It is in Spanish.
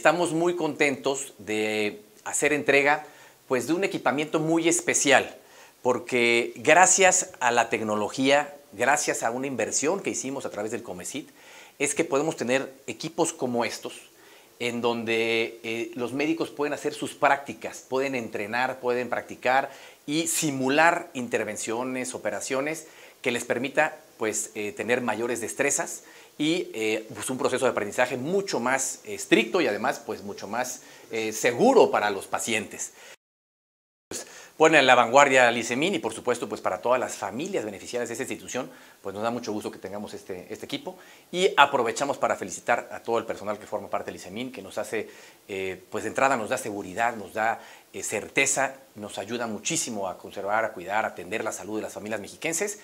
Estamos muy contentos de hacer entrega pues, de un equipamiento muy especial, porque gracias a la tecnología, gracias a una inversión que hicimos a través del Comecit, es que podemos tener equipos como estos, en donde eh, los médicos pueden hacer sus prácticas, pueden entrenar, pueden practicar y simular intervenciones, operaciones que les permita pues, eh, tener mayores destrezas y eh, pues un proceso de aprendizaje mucho más estricto y además pues mucho más seguro para los pacientes. Pone en la vanguardia al ICEMIN y por supuesto pues para todas las familias beneficiarias de esta institución pues nos da mucho gusto que tengamos este, este equipo. Y aprovechamos para felicitar a todo el personal que forma parte del ICEMIN que nos hace eh, pues de entrada nos da seguridad, nos da certeza, nos ayuda muchísimo a conservar, a cuidar, a atender la salud de las familias mexiquenses